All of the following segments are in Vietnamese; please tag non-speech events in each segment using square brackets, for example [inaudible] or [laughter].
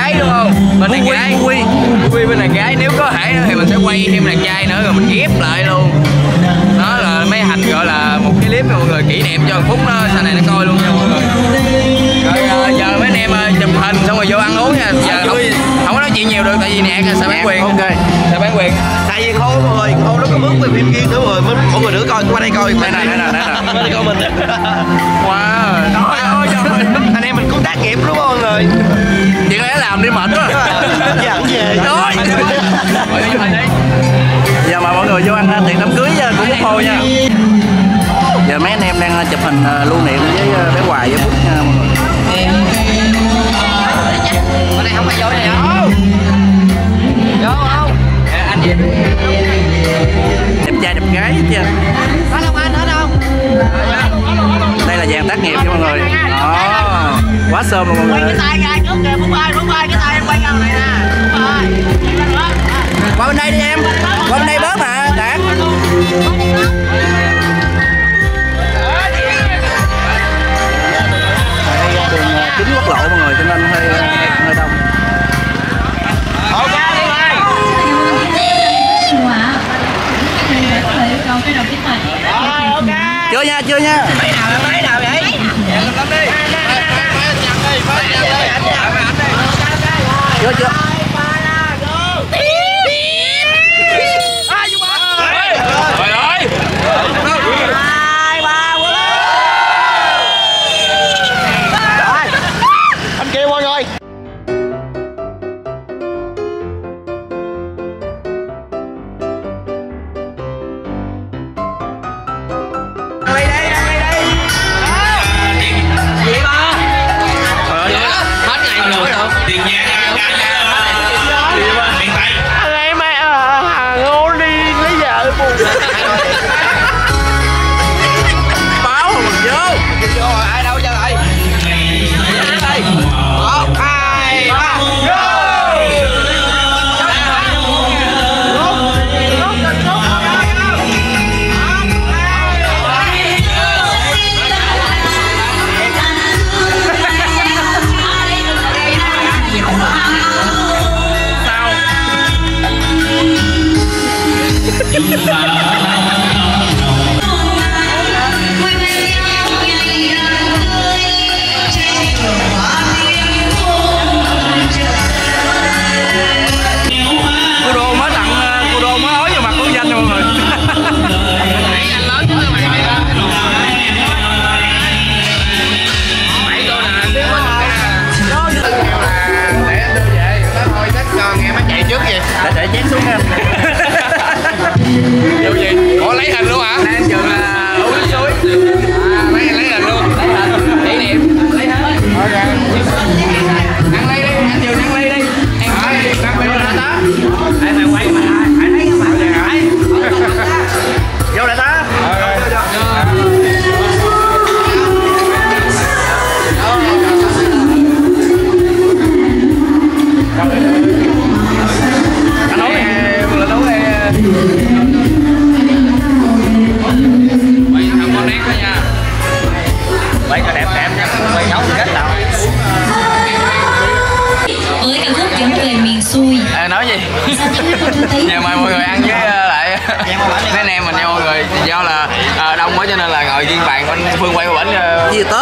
gái đúng không? Bên này gái. quy quy bên này gái. Nếu có thể nữa thì mình sẽ quay thêm là trai nữa rồi mình ghép lại luôn. Đó là mấy hành gọi là một cái clip mà mọi người kỷ niệm cho phút đó. Sau này nó coi luôn nha mọi người em ờ, chụp hình xong rồi vô ăn uống nha. Giờ không, không có nói chuyện nhiều được tại vì nè sẽ bán quyền? ok. Sẽ bán quyền? Tại vì khô người, khô nó có bước về phim kia nữa rồi mới mọi người nữa coi qua đây coi. Đây này đây này đây qua đây coi mình. [laughs] Wow đó ôi trời ơi, anh em mình cũng tác nghiệp đúng không mọi người chuyện lẽ làm đi mệt quá. Dẫn về nói giờ mà mọi người vô ăn tiệc đám cưới cũng khô nha. Giờ mấy anh em đang ờ, chụp hình ờ, lưu niệm với bé hoài với phúc nha mọi người bên này không ai vô này hả? Vô không à, anh đẹp trai đẹp gái hết chưa hết không anh hết không đây là vàng tác nghiệp nha mọi người. Đó quá sơm luôn mọi người cái tay ra trước kìa bút ơi bút ơi cái tay em quay gần này nè. Qua bên đây đi em. Qua bên đây bớt mà đã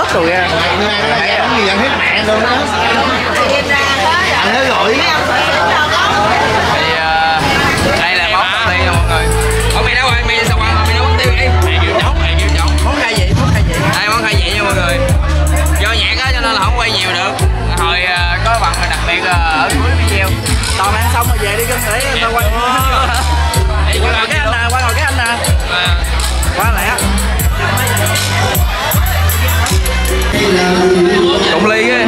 hết rồi nha. Bạn ăn gì ăn hết mẹ luôn á Ăn hết rồi đây là món đầu tiên mọi người. Ủa mày đâu rồi, mày sao qua, mày nấu bánh tiêu đi Mày kêu nhóc, mày kêu nhóc Món khai vị, món khai vị Đây món khai vị nha mọi người. Do nhạc á cho nên là không quay nhiều được. Hồi à, có bạn đặc biệt à, ở cuối video. Toàn ăn xong rồi về đi cân sĩ, Qua ờ. ngồi cái anh nè, qua ngồi cái anh nè. Vâng. Quá lẹ Cộng ly á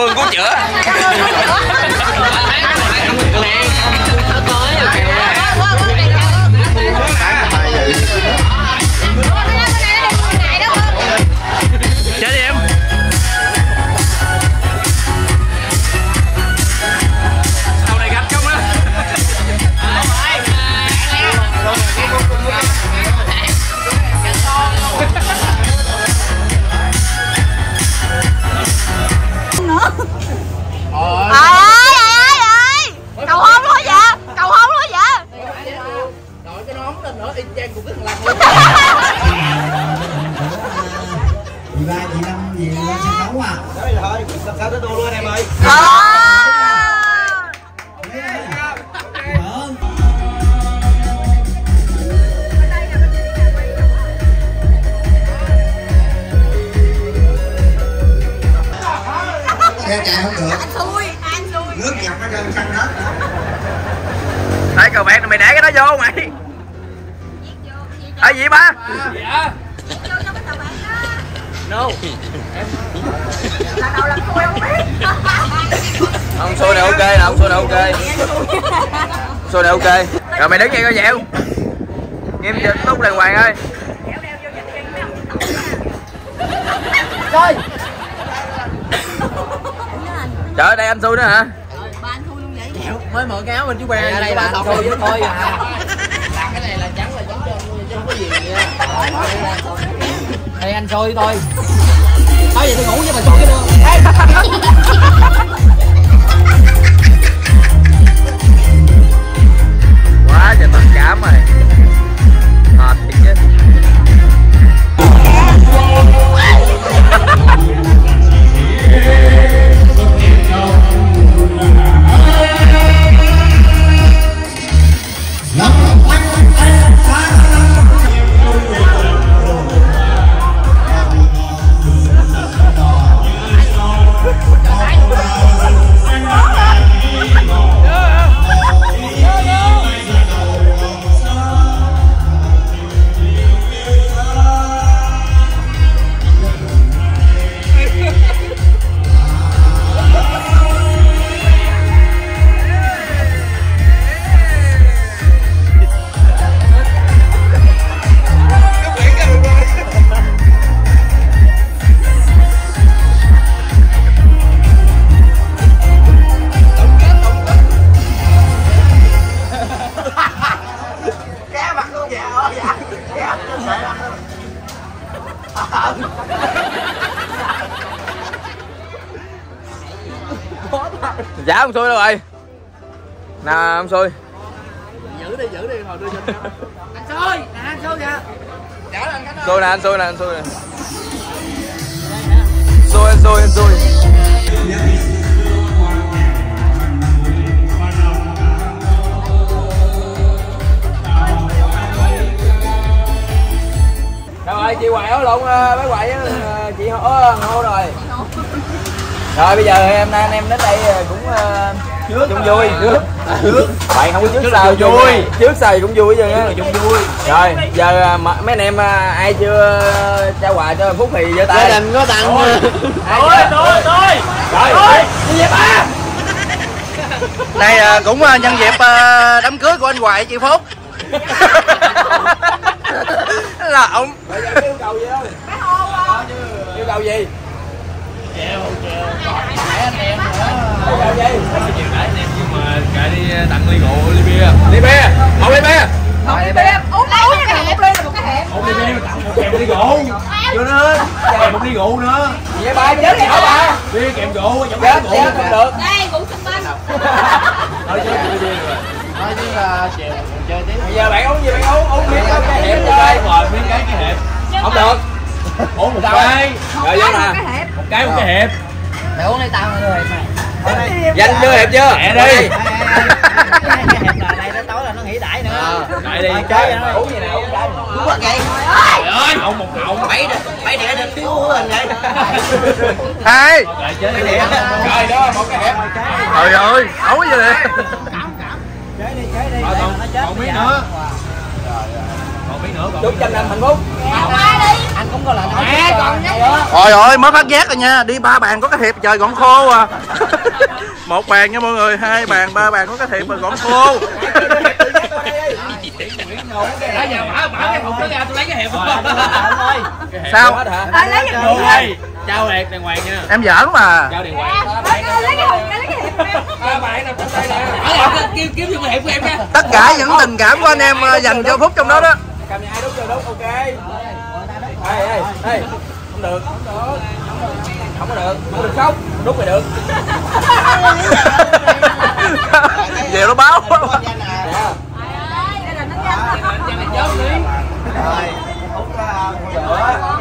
Vương cứu chữa chết đi trời. Ơi đây anh xui nữa hả? Mới mở cái áo mình chú què ở đây là anh thôi thôi. à đây anh xôi thôi. Nói vậy tôi ngủ với bà xôi cái đường quá trời tình cảm rồi. Mệt ông xui giữ đi giữ đi hồi đưa cho anh xôi nè [laughs] anh xôi kìa chở lên cái xui nè anh xui nè anh xui nè xui anh xui anh xui rồi chị hoài áo lộn ờ, bác với ờ, chị hổ ngô rồi. Rồi bây giờ em anh em đến đây ờ, cũng ờ, chung vui trước trước. Bạn không có trước sau vui. trước sau gì cũng vui chứ. Á chung vui. Rồi giờ à, mà- mấy anh em à, ai chưa ờ, trao quà cho phúc thì giơ tay. Gia đình có tặng. Tôi tôi tôi rồi đi. Về ba. Này à, cũng à, nhân dịp à, đám cưới của anh Hoài chị Phúc. [laughs] Là ông. Yêu cầu gì không? Yêu cầu gì? Yêu cầu gì Kệ đi tặng ly rượu, ly bia. Ly bia một ly bia. Một ly bia. Uống uống cái một ly là một cái hẹp Một ly bia mà tặng một kèm ly rượu. Vô nữa Kèm một ly rượu nữa. Vậy ba chết gì hả ba Bia kèm rượu, giống chết rượu không được. Đây, ngủ xung quanh. Thôi chứ ly bia rồi. nói chứ là chiều chơi tiếp. Bây giờ bạn uống gì bạn uống uống miếng cái hẹp một cái rồi, miếng cái cái hẹp không được. Ủa một cái. Rồi vô nè. Cái một cái hẹp Một cái cái hẹp mày uống lấy tao rồi mày danh chưa đẹp chưa? Mẹ đi. hẹp đây nó tối là nó nghỉ đãi nữa. Lại đi. chơi nó Uống gì nào? Đúng rồi. vậy Trời ơi, hậu một hậu. Bảy bảy đĩa được thiếu của mình vậy. Hai. Trời đó, một cái hẹp. trời ơi ấu vậy nè. Chơi đi chơi đi. Còn- nó chết còn bây miếng nữa. Còn miếng nữa, còn chúc miếng trăm nữa. năm hạnh phúc anh cũng có là nói Mẹ, còn Trời ơi mới phát giác rồi nha. Đi ba bàn có cái thiệp trời gọn khô à. [laughs] Một bàn nha mọi người Hai bàn ba bàn có cái thiệp mà gọn khô. [laughs] Đã. Giờ bả bả cái hộp đó ra tôi lấy cái hẹp Anh ơi Sao Hết hả Rồi lấy cái Vô đây. Chào đẹp đàng hoàng nha. em giỡn mà Chào đàng hoàng. lấy cái hộp lấy cái hộp. Tất cả những tình cảm của anh em ờ, dành cho Phúc trong đó đó. Cầm nhà ai đút cho đút ok ê ê ê không được không được không có được không được khóc đút thì được Về nó báo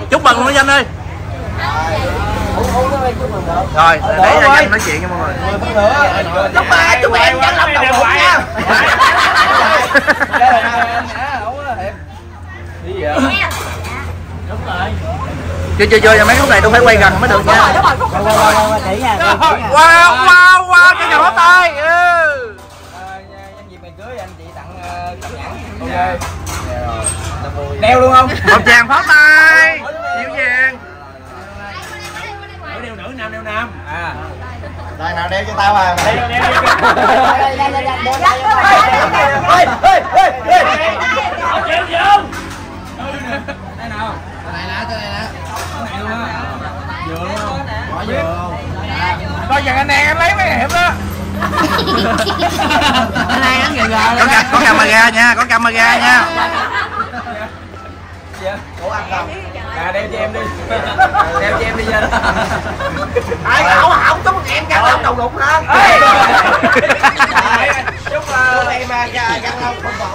Chúc mừng nó danh ơi Rồi, để cho danh nói chuyện nha mọi người Chúc bà chúc em chẳng lắm đầu một nha đi vậy Chưa chưa chưa, mấy khúc này tôi phải quay gần mới được nha. Chỉ nha Wow, wow, wow, cho nhỏ tay ừ. nhân dịp ngày cưới anh chị tặng ờ, tấm nhãn ok. Đeo luôn không? Một chàng pháo tay. Dịu dàng Nữ đeo nữ, nam đeo nam. à. Rồi nào đeo cho tao à [laughs] Đeo đeo đeo. Ê ê ê ê Không chịu vô. Coi chừng anh em anh lấy mấy hiệp đó Có, ca, có camera nha, có camera nha à đem cho em đi đem cho em đi giờ Ai hảo hảo chúc em gắn lông đầu đụng hả chúc em à, lông không bỏ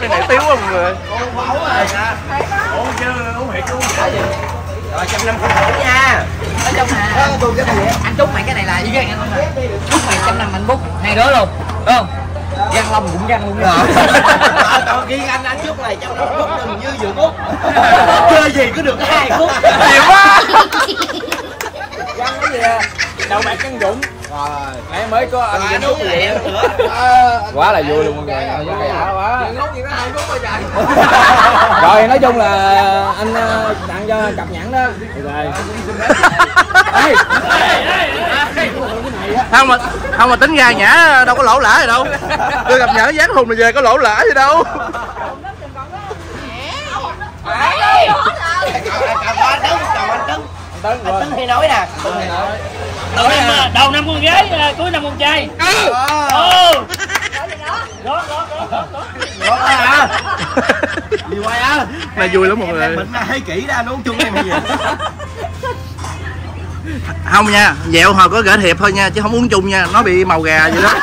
Cái này tiếu không người. Con rồi chứ, uống thiệt uống giả gì. Rồi trăm năm không khổ nha. Tôi cái này. Anh chúc mày cái này là gì cái anh chúc mày trăm năm hạnh phúc hai đứa luôn. Đúng không? Găng lông cũng găng luôn. Ờ, còn [laughs] ghi anh anh chúc này trăm năm phút đừng như vừa phút [laughs] Chơi gì cứ được hai phút Nhiều quá. Gắn cái gì à? Đầu bạc căng dũng Rồi nãy mới có anh đúng chúc vậy nữa. Quá là vui luôn mọi người đã quá Ngốc gì có hai phút thôi trời [laughs] rồi nói chung là anh ờ, tặng cho cặp nhẫn đó. Ê, Không mà không mà tính ra nhã đâu có lỗ lã gì đâu. Tôi gặp nhã dán hùng là về có lỗ lã gì đâu. Tấn, rồi Tấn hay nói nè Đầu năm, đầu năm con gái, à, cuối năm con trai. Ừ. Đó, đó, đó, đó, đó. Hả? Đi quay á Này vui lắm mọi người đang bệnh hay kỹ ra nó uống chung em gì [laughs] Không nha, dẹo hồi có gửi thiệp thôi nha Chứ không uống chung nha, nó bị màu gà vậy đó [laughs]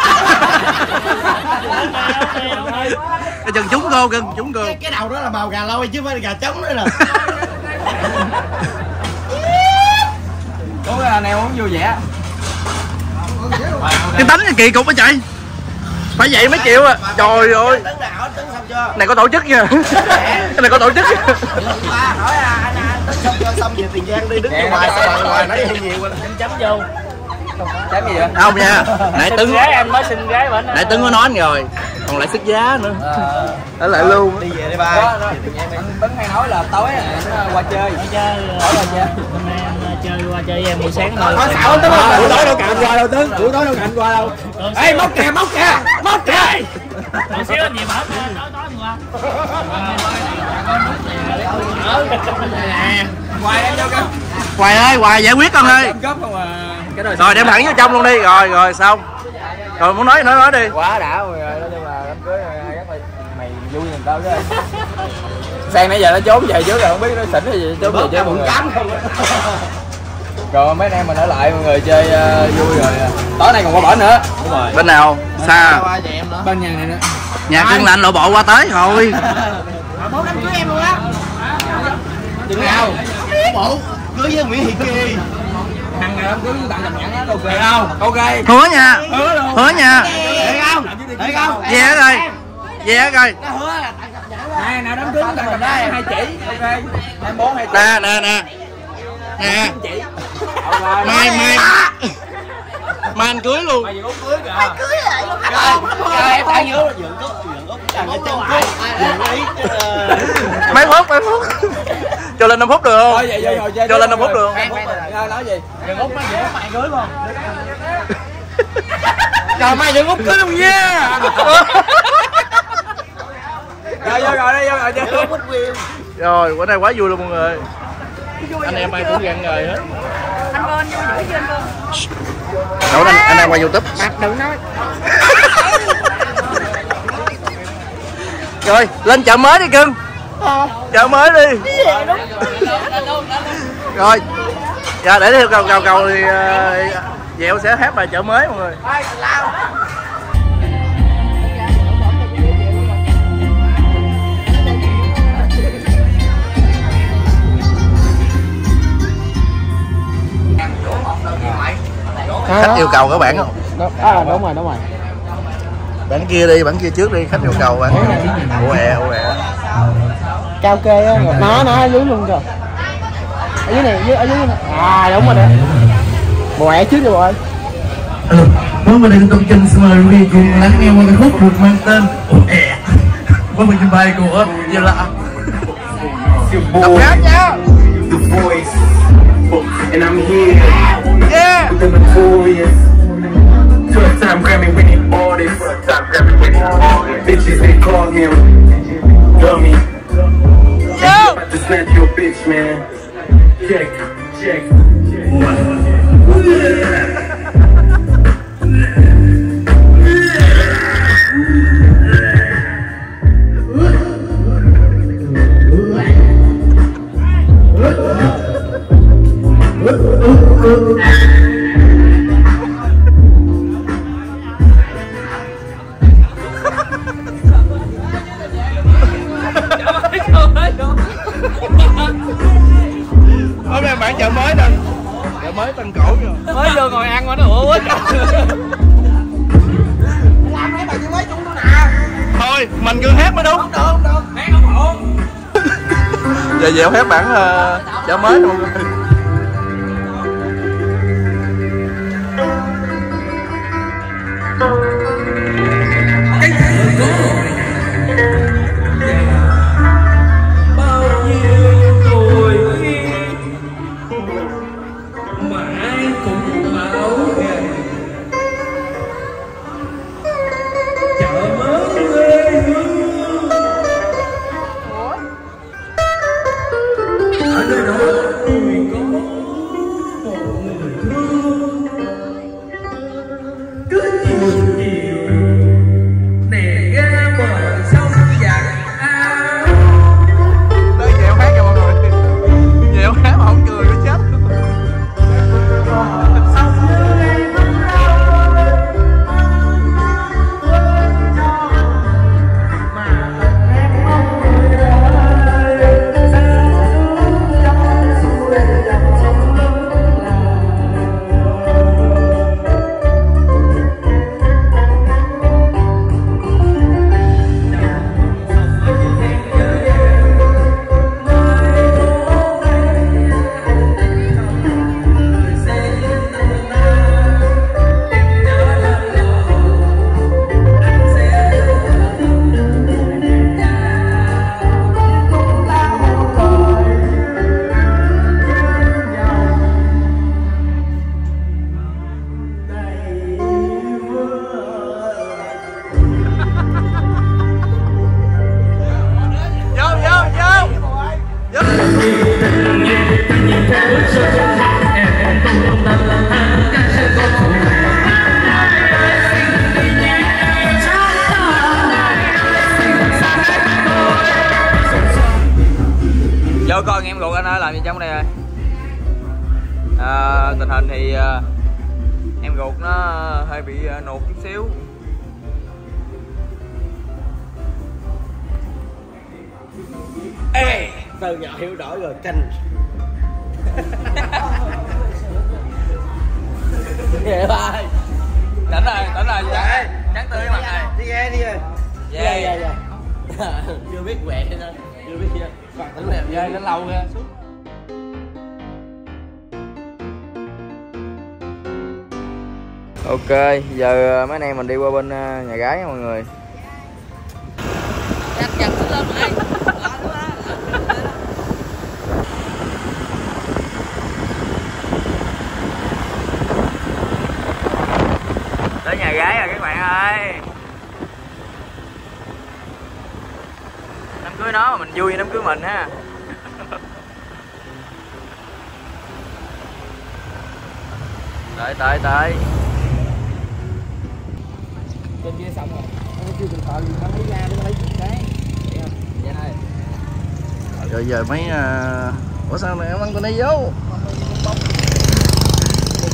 Cái chân trúng cô, chân trúng cô cái, cái đầu đó là màu gà lôi chứ không phải là gà trống nữa nè [laughs] cố là nèo uống vui vẻ. Cái tánh này kỳ cục á chạy Phải vậy mới chịu à. Trời ơi. Tấn nào anh Tấn xong chưa? Này có tổ chức nha. Cái này có tổ chức. Hỏi à anh anh Tấn xong chưa xong về tiền giang đi đứng ngoài sao ngoài ngoài nói nhiều Chấm chấm vô. Chém gì vậy? Không nha. [laughs] Nãy Tấn gái anh mới xin gái bển. Nãy Tấn có nói anh rồi. Còn lại sức giá nữa. Ở lại luôn đi về đi ba Tấn hay nói là tối nó qua chơi. Chơi, tối qua chơi. hôm nay anh chơi qua chơi em buổi sáng thôi. Thôi xạo buổi ơi. Tối đâu cạnh qua đâu Tấn? Buổi tối đâu cạnh qua đâu? Ê móc kìa móc kìa móc kìa. Hồi xíu anh gì cửa, tối qua. em cho con Hoài ơi, Hoài giải quyết con ơi. Không à Rồi đem thẳng vô trong luôn đi. Rồi, rồi xong. Rồi muốn nói nói nói đi. Quá đã người nói chung là đám cưới rất là mày vui giùm tao chứ. Sang nãy giờ nó trốn về trước rồi không biết nó xỉn hay gì trốn về mọi người. cắm không còn [laughs] mấy anh em mình ở lại mọi người chơi ờ, vui rồi. Tối nay còn qua bển nữa. Đúng rồi. Bên nào? Xa. bên nhà này nữa. Nhà cưng lạnh lộ bộ qua tới. [laughs] Rồi bốn đám cưới em luôn á. Chừng nào? Bộ cưới với Nguyễn Thị Kỳ thằng ngày đám cưới tặng cặp nhẫn á ok không? Ok. Hứa nha. Hứa luôn. Hứa nha. Thiệt không? Thiệt không? về hết rồi. Về hết rồi. Nó hứa là tặng cặp nhẫn này nào đám cưới tặng cặp nhẫn hai chỉ. Ok. Hai bốn hai nè nè nè. Nè. Chỉ. Mai mai. Mai anh cưới luôn. Cũng cưới kìa. Cưới lại luôn. Hết em đang nhớ là dưỡng cúc, dưỡng cúc, tặng cái chân ờ, mấy phút mấy phút cho lên 5 phút được không? Thôi vậy rồi chơi cho lên 5 phút được không? Ra nói gì? [laughs] Đừng út gì út mày cưới không trời mai dựng út cưới luôn nha. Rồi vô rồi đi vô rồi. Chơi rồi bữa nay quá vui luôn mọi người. Anh em ai cũng gan người hết. Anh bên vui dữ chưa anh bên đâu anh anh đang quay youtube. Đừng nói. [laughs] Rồi lên chợ mới đi cưng chợ mới đi. Rồi. Dạ để theo cầu cầu cầu thì uh, dẹo sẽ hát bài chợ mới mọi người. Khách yêu cầu các bạn không? À đúng rồi đúng rồi. Bạn kia đi bạn kia trước đi khách yêu cầu bạn. Ủa ẹ ủa. ẹ cao kê á nó nó ở dưới luôn rồi ở dưới này ở dưới, ở dưới này. à đúng rồi đó. Bộ ẻ trước đi bộ ơi. Ừ, vâng và đừng tập trình xin mời quý vị cùng lắng nghe một ca khúc được mang tên Ủa ẹ Vâng và trình bày của Giờ là tập hát nha. And I'm here. Yeah. With the notorious. First time Grammy winning artist. First time Grammy winning artist. Bitches they call him. Dummy. Yo! About to snatch your bitch, man. Check, check. hôm mới tân cổ chưa mới vô ngồi ăn mà nó ủa quá. Thôi mình cứ hát mới đúng. [laughs] Giờ dẹo hát bản uh, chợ mới luôn đây [laughs] Ok, giờ mấy anh em mình đi qua bên ờ, nhà gái nha mọi người. Tới nhà gái rồi các bạn ơi. Đám cưới nó mà mình vui đám cưới mình ha. [laughs] Tới tới tới trên kia xong rồi. Nó chưa thợ gì nó lấy ra để nó lấy cái Dạ này rồi giờ mấy uh... ủa sao này em ăn con này vô?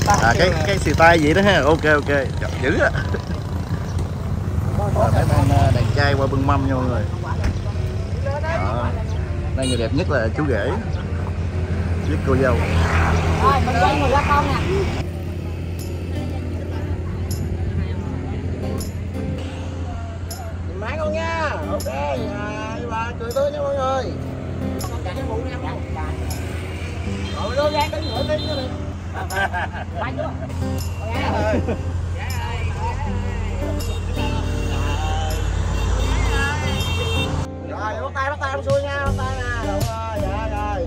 À cái cái xì tay vậy đó ha. Ok ok. Chọc dữ á. Rồi mấy bạn ờ, đàn trai qua bưng mâm nha mọi người đó. đây người đẹp nhất là chú rể. Với cô dâu. Rồi, mình quay người qua con nè. Ok à, bà cười tươi nha mọi người. Rồi nó ra đứng nửa tiếng nữa đi. Rồi bắt tay bắt tay không xuôi nha bắt tay nè. Rồi dạ rồi.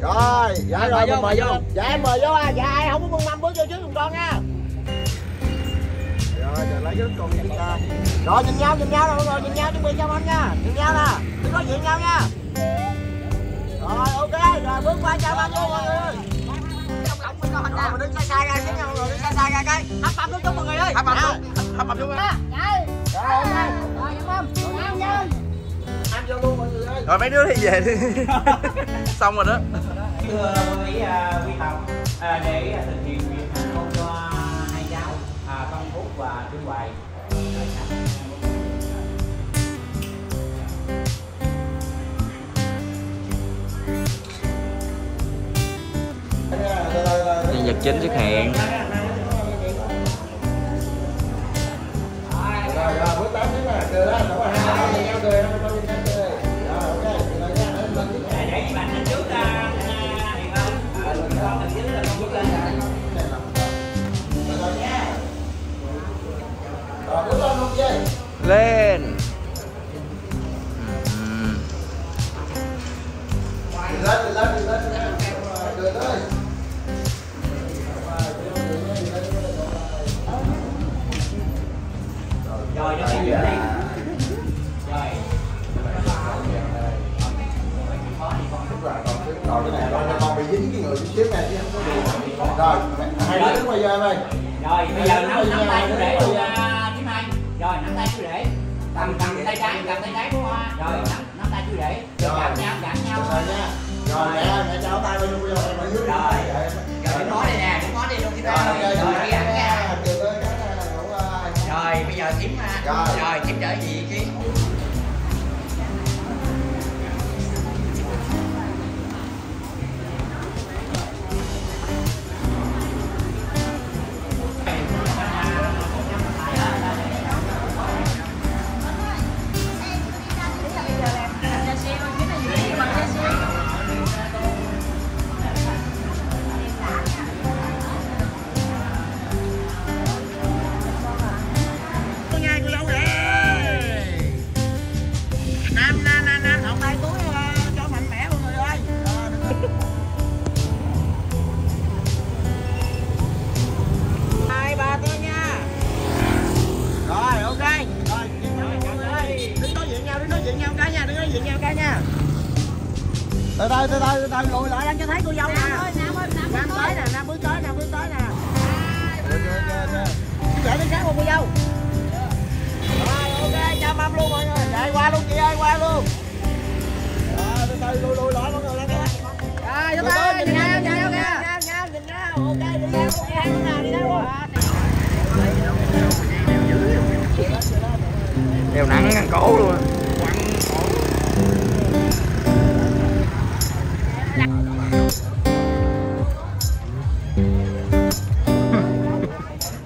Rồi dạ rồi mời vô. Dạ mời vô à. Dạ ai không có mừng năm bước vô trước cùng con nha rồi giờ lấy cái con đi ra. Rồi nhìn nhau nhìn nhau rồi rồi nhìn nhau chuẩn bị cho anh nha. Nhìn nhau nè đừng có diện nhau nha. Rồi ok rồi bước qua chào anh vô mọi người. Ơi rồi mình đứng xa xa ra xíu nha mọi người đứng xa xa ra cái. Hấp chút chút mọi người ơi. Hấp bắp chút hấp bắp chút rồi ok. Ăn vô luôn mọi người ơi. Rồi mấy đứa đi về đi. [laughs] Xong rồi đó. Thưa quý à, quý tộc à, để à, thực hiện Và Trương Hoài Nhân vật chính xuất hiện. Rồi rồi bước tám tiếng là Lên. Lên Rồi, đi rồi cái này rồi con bị dính cái người chút xíu này chứ không có được rồi hai đứa đứng ngoài giờ rồi bây giờ nắm nắm tay để. luôn cầm cầm tay trái cầm tay trái của hoa. Rồi. Nắm nắm tay chú rể Rồi. chạm nhau chạm nhau. Rồi nha. Rồi mẹ mẹ cháu tay bên luôn rồi ở dưới. Rồi. Rồi ngó đây nè đứng ngó đây luôn hai ok rồi đi ăn nha. cái rồi bây giờ thím à, Rồi. thím trở gì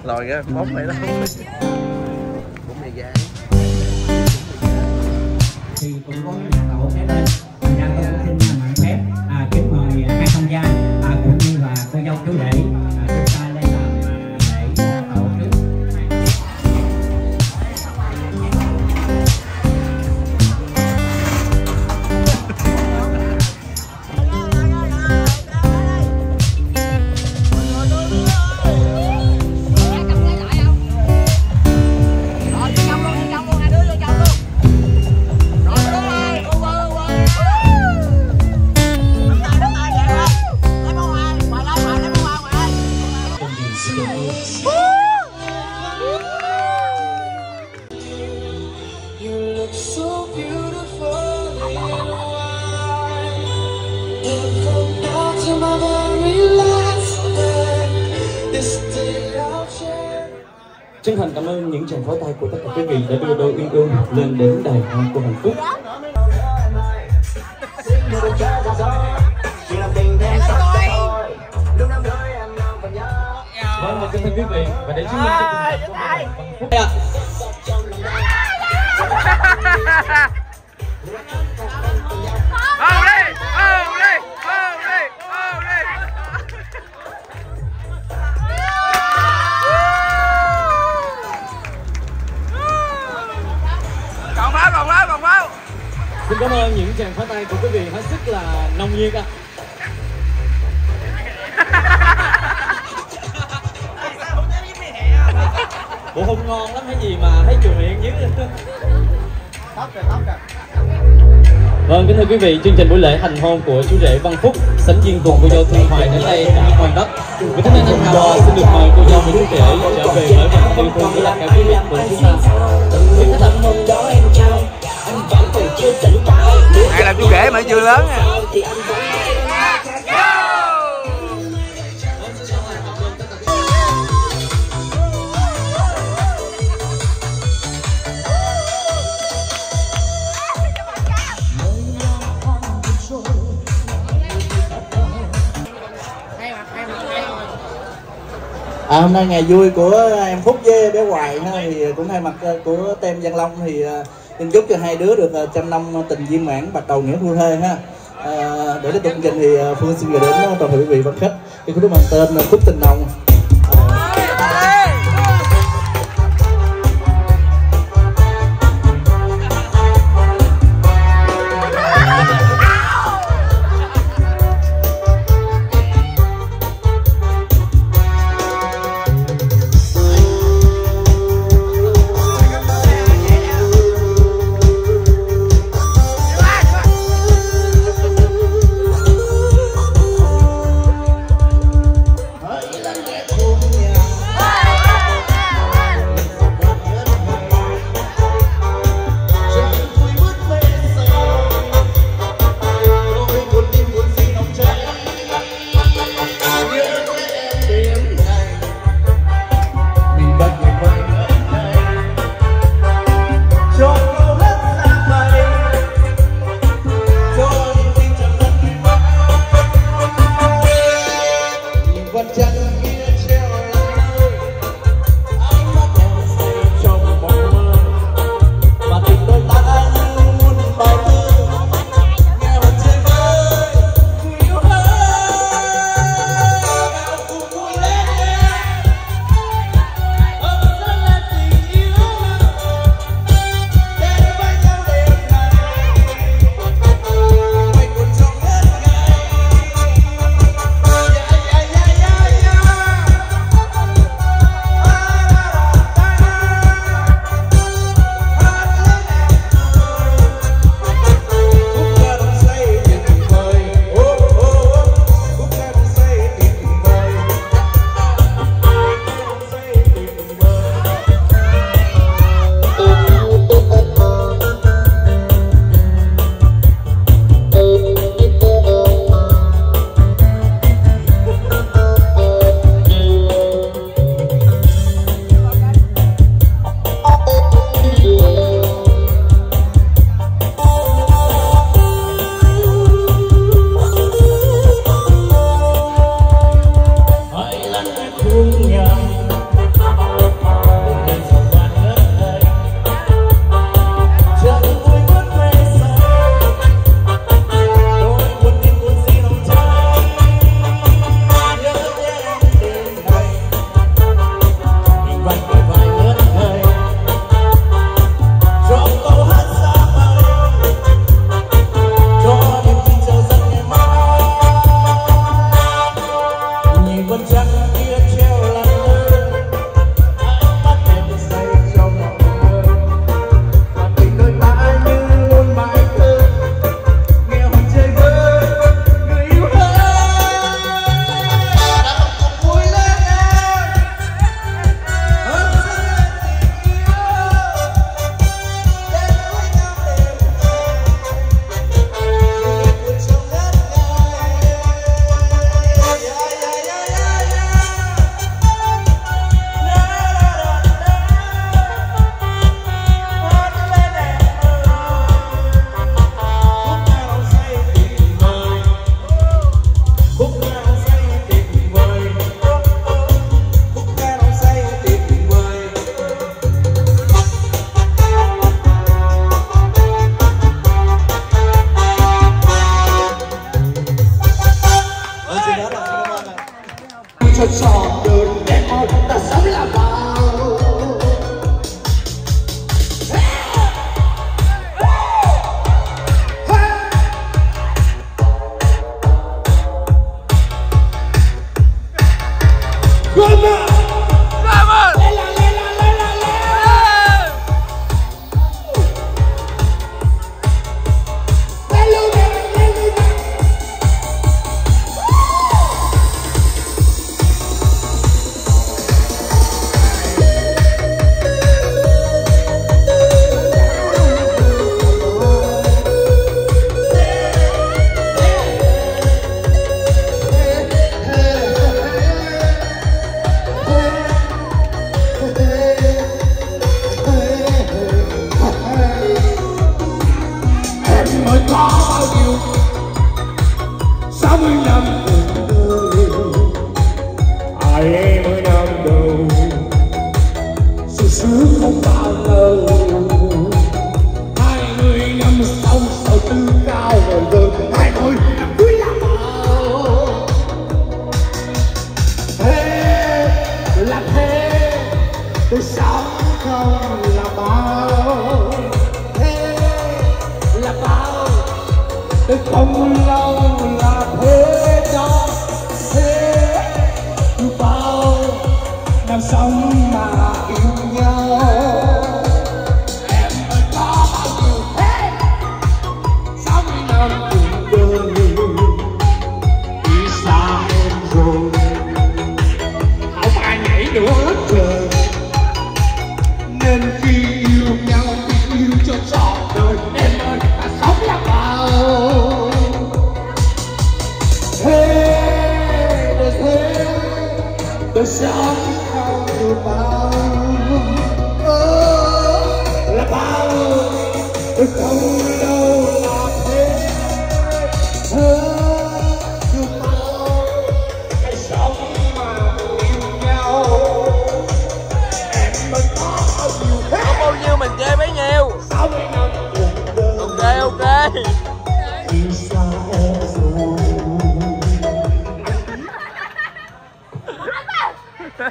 lòi ra bóp vậy đó. Cũng mì gà thì cũng có cậu phép lên thành ra tôi cũng xin mạng phép à, kính mời hai thông gia à, cũng như là cô dâu chú rể hoa của hạnh phúc. Vâng, và kính thưa quý vị, và để chứng minh cho tình cảm của mình hạnh phúc. Cảm ơn những tràng pháo tay của quý vị hết sức là nồng nhiệt ạ. Bộ hôn ngon lắm hay gì mà thấy trường miệng dữ Vâng, kính thưa quý vị, chương trình buổi lễ hành hôn của chú rể Văn Phúc sánh duyên cùng cô dâu Thiên Hoài đến đây đã hoàn tất. Và thế nên anh Hào xin được mời cô dâu và chú rể trở về với phần yêu thương với tất cả quý vị của chúng ta. Xin khách này làm chú rể mà chưa lớn à. À, hôm nay ngày vui của em Phúc với bé Hoài ha, thì cũng thay mặt ờ, của tem Giang Long thì ờ, xin chúc cho hai đứa được ờ, trăm năm ờ, tình viên mãn bạc đầu nghĩa phu thê ha. À, để tiếp tục chương trình thì Phương xin gửi đến toàn thể quý vị và khách cái khúc mang tên ờ, Phúc Tình đồng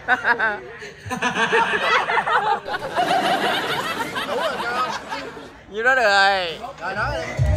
[laughs] Đúng rồi chưa? Đó được rồi. Rồi nói đi.